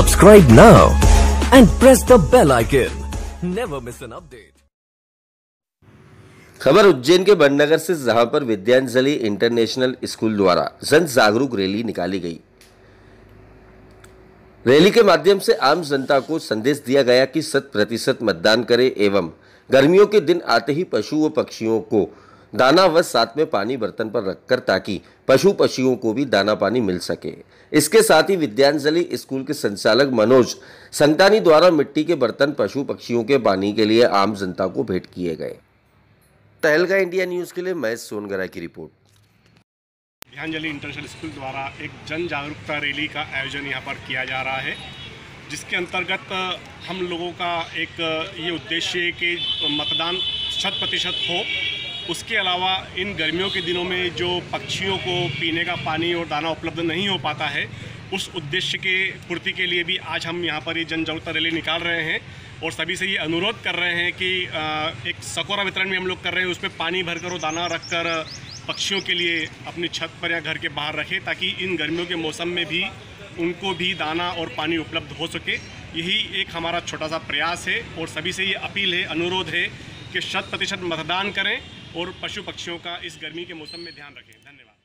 Subscribe now and press the bell icon. Never miss an update. खबर उज्जैन के बननगर से जहाँ पर विद्यांजलि इंटरनेशनल स्कूल द्वारा जन जागरूक रैली निकाली गई रैली के माध्यम से आम जनता को संदेश दिया गया कि शत प्रतिशत मतदान करें एवं गर्मियों के दिन आते ही पशु व पक्षियों को दाना व साथ में पानी बर्तन पर रखकर ताकि पशु पक्षियों को भी दाना पानी मिल सके इसके साथ ही विद्यांजलि स्कूल के संचालक मनोज संतानी द्वारा मिट्टी के बर्तन, पशु पक्षियों के पानी के लिए आम जनता को भेंट किए गए। तहलका इंडिया न्यूज़ के लिए महेश सोनगरा की रिपोर्ट। विद्यांजलि इंटरनेशनल स्कूल द्वारा एक जन जागरूकता रैली का आयोजन यहाँ पर किया जा रहा है, जिसके अंतर्गत हम लोगों का एक ये उद्देश्य है कि मतदान शत प्रतिशत हो उसके अलावा इन गर्मियों के दिनों में जो पक्षियों को पीने का पानी और दाना उपलब्ध नहीं हो पाता है, उस उद्देश्य के, पूर्ति के लिए भी आज हम यहाँ पर ये जन जागरूकता रैली निकाल रहे हैं और सभी से ये अनुरोध कर रहे हैं कि एक सकोरा वितरण भी हम लोग कर रहे हैं, उसमें पानी भरकर और दाना रखकर पक्षियों के लिए अपनी छत पर या घर के बाहर रखें ताकि इन गर्मियों के मौसम में भी उनको भी दाना और पानी उपलब्ध हो सके। यही एक हमारा छोटा सा प्रयास है और सभी से ये अपील है, अनुरोध है कि शत प्रतिशत मतदान करें। और पशु पक्षियों का इस गर्मी के मौसम में ध्यान रखें। धन्यवाद।